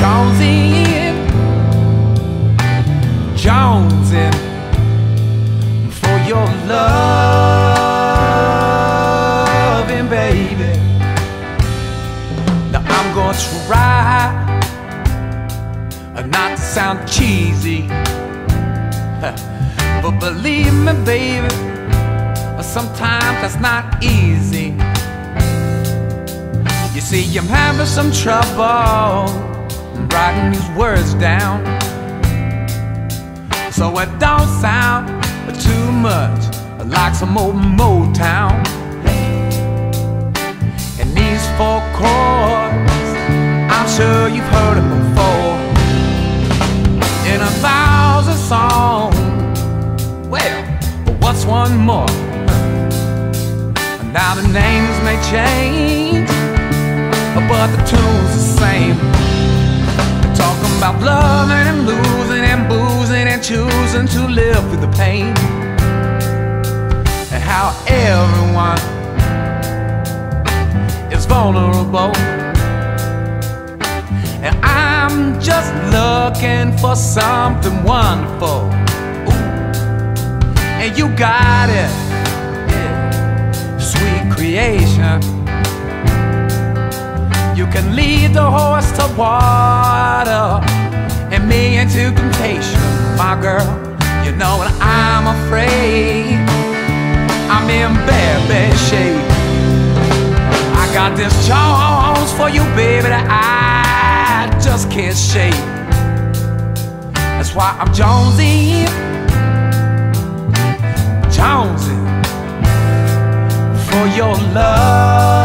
Jonesing, Jonesing for your loving, baby. Now I'm gonna try not to sound cheesy, but believe me, baby, sometimes that's not easy. You see, I'm having some trouble writing these words down. So it don't sound too much like some old Motown. And these four chords, I'm sure you've heard them before. In a thousand songs, well, but what's one more? Now the names may change, but the tune's the same. About loving and losing and boozing and choosing to live through the pain. And how everyone is vulnerable. And I'm just looking for something wonderful. Ooh. And you got it, sweet creation. You can lead the horse to water into temptation, my girl. You know what I'm afraid I'm in bad, bad shape. I got this Jones for you, baby, that I just can't shake. That's why I'm Jonesy, Jonesy for your loving,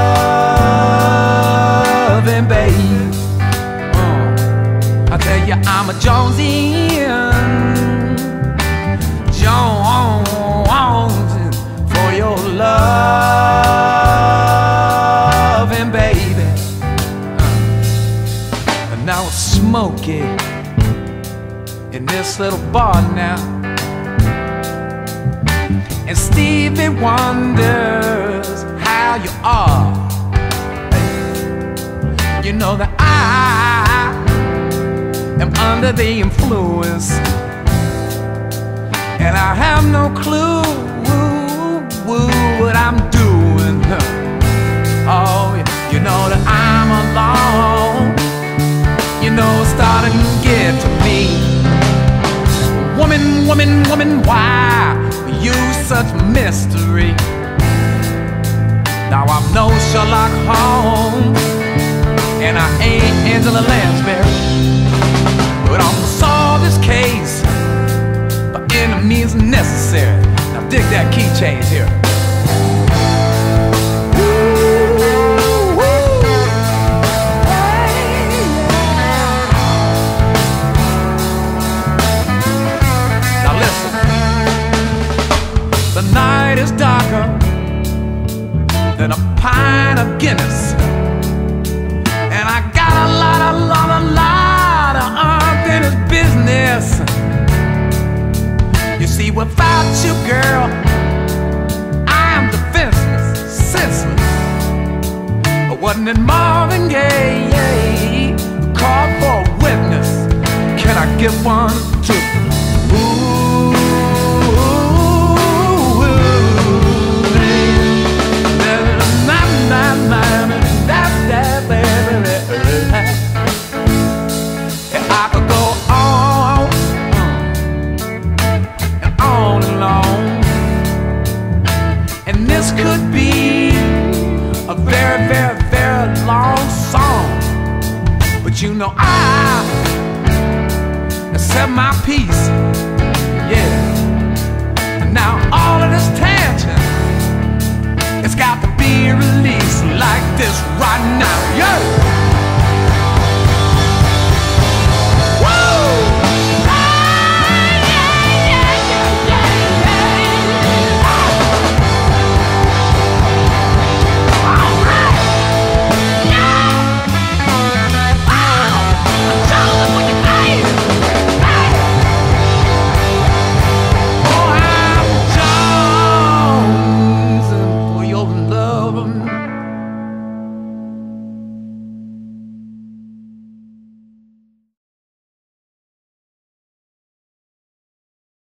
I'm a Jonesian, Jones for your loving, baby. Uh, and now it's smoky in this little bar now. And Stevie wonders how you are. You know that I under the influence, and I have no clue what I'm doing. Oh, you know that I'm alone. You know it's starting to get to me. Woman, woman, woman, why you such mystery? Now I'm no Sherlock Holmes, and I ain't Angela Lansbury, means necessary. Now dig that key change here. Now listen, the night is darker than a pint of Guinness. Girl, I am defenseless, senseless. Wasn't it Marvin Gaye called for a witness? Can I get one this could be a very, very, very long song. But you know I said my piece, yeah. And now all of this tension, it's got to be released like this right now, yeah.